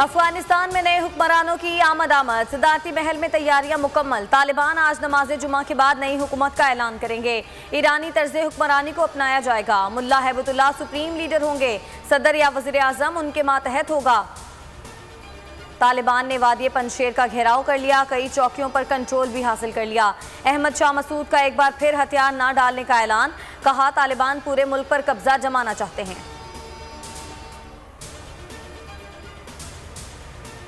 अफ़गानिस्तान में नए हुक्मरानों की आमद आमद। सदारती महल में तैयारियाँ मुकम्मल। तालिबान आज नमाज़ जुमा के बाद नई हुकूमत का ऐलान करेंगे। ईरानी तर्ज हुक्मरानी को अपनाया जाएगा। मुल्ला हैबतुल्ला सुप्रीम लीडर होंगे। सदर या वज़ीर आज़म उनके मातहत होगा। तालिबान ने वादी पनशेर का घेराव कर लिया। कई चौकियों पर कंट्रोल भी हासिल कर लिया। अहमद शाह मसूद का एक बार फिर हथियार न डालने का ऐलान। कहा, तालिबान पूरे मुल्क पर कब्जा जमाना चाहते हैं।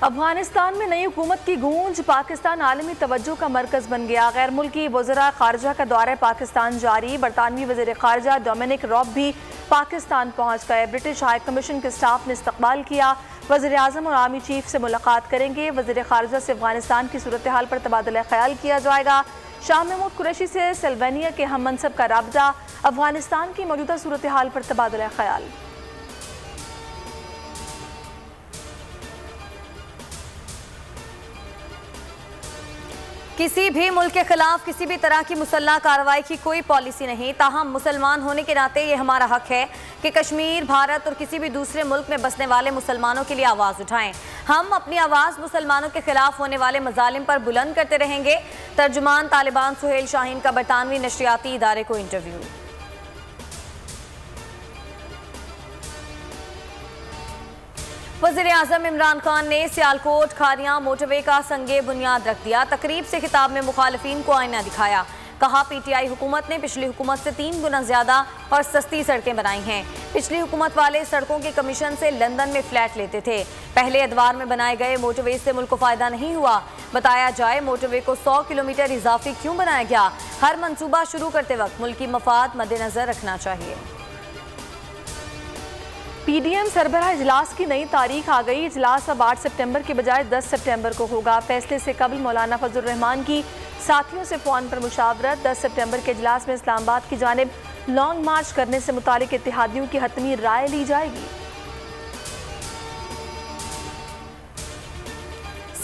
अफ़गानिस्तान में नई हुकूमत की गूंज, पाकिस्तान आलमी तवज्जो का मरकज बन गया। गैर मुल्की वजरा खारजा का दौरा पाकिस्तान जारी। बरतानवी वजर खारजा डोमिनिक रॉब भी पाकिस्तान पहुँच गए। ब्रिटिश हाई कमीशन के स्टाफ ने इस्तकबाल किया। वजर अजम और आर्मी चीफ से मुलाकात करेंगे। वज़ीर खारजा से अफ़गानिस्तान की सूरत हाल पर तबादला ख्याल किया जाएगा। शाह महमूद कुरैशी से सल्वेनिया के हम मनसब का रबता। अफ़गानिस्तान की मौजूदा सूरत हाल पर तबादला ख्याल। किसी भी मुल्क के खिलाफ किसी भी तरह की मुसल्ला कार्रवाई की कोई पॉलिसी नहीं। ताहम मुसलमान होने के नाते ये हमारा हक है कि कश्मीर, भारत और किसी भी दूसरे मुल्क में बसने वाले मुसलमानों के लिए आवाज़ उठाएँ। हम अपनी आवाज़ मुसलमानों के खिलाफ होने वाले मजालिम पर बुलंद करते रहेंगे। तर्जुमान तालिबान सुहेल शाहीन का बरतानवी नशरियाती इदारे को इंटरव्यू वज़ीर अजम इमरान खान ने सियालकोट खारियाँ मोटरवे का संगे बुनियाद रख दिया। तकरीब से खिताब में मुखालफी को आईना दिखाया। कहा, पीटीआई हुकूमत ने पिछली हुकूमत से तीन गुना ज़्यादा और सस्ती सड़कें बनाई हैं। पिछली हुकूमत वाले सड़कों के कमीशन से लंदन में फ्लैट लेते थे। पहले अदवार में बनाए गए मोटरवे से मुल्क को फ़ायदा नहीं हुआ। बताया जाए, मोटरवे को 100 किलोमीटर इजाफी क्यों बनाया गया? हर मंसूबा शुरू करते वक्त मुल्की मफाद मद्देनजर रखना चाहिए। पीडीएम सरबरा इजलास की नई तारीख आ गई। इजलास अब 8 सितंबर के बजाय 10 सितंबर को होगा। फैसले से कबल मौलाना फजल रहमान की साथियों से फ़ोन पर मुशावरत। 10 सितंबर के इजलास में इस्लामाबाद की जानब लॉन्ग मार्च करने से मुतल इतिहादियों की हतमी राय ली जाएगी।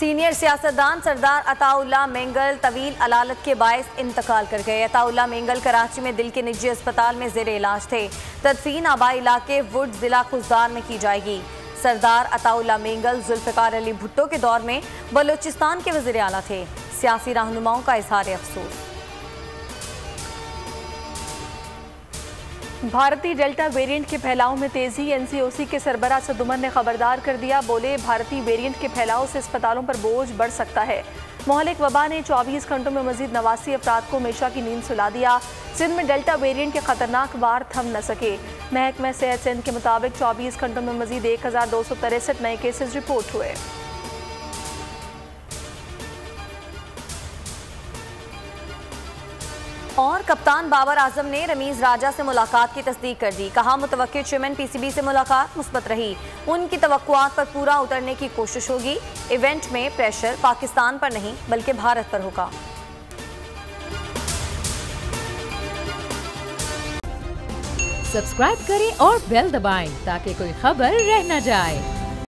सीनियर सियासतदान सरदार अताउल्ला मेंगल तवील अलालत के बायस इंतकाल कर गए। अताउल्ला मेंगल कराची में दिल के निजी अस्पताल में जेर इलाज थे। तदफीन आबाई इलाके वुड जिला खुजदार में की जाएगी। सरदार अताउल्ला मेंगल जुल्फ़िकार अली भुट्टो के दौर में बलूचिस्तान के वज़ीर अला थे। सियासी रहनुमाओं का इजहार अफसोस भारतीय डेल्टा वेरिएंट के फैलाव में तेज़ी, एनसीओसी के सरबरा सदुमर ने खबरदार कर दिया। बोले, भारतीय वेरिएंट के फैलाव से अस्पतालों पर बोझ बढ़ सकता है। मोहलिक वबा ने 24 घंटों में मजीद नवासी अफराद को हमेशा की नींद सुला दिया। सिंध में डेल्टा वेरिएंट के खतरनाक वार थम न सके। महकमा सेहत सिंध के मुताबिक 24 घंटों में मजीद एक नए केसेज रिपोर्ट हुए। और कप्तान बाबर आज़म ने रमीज राजा से मुलाकात की तस्दीक कर दी। कहा मुतव चेयरमैन पीसीबी से मुलाकात मुस्बत रही। उनकी तो पर पूरा उतरने की कोशिश होगी। इवेंट में प्रेशर पाकिस्तान पर नहीं, बल्कि भारत पर होगा। सब्सक्राइब करें और बेल दबाएँ ताकि कोई खबर रह न जाए।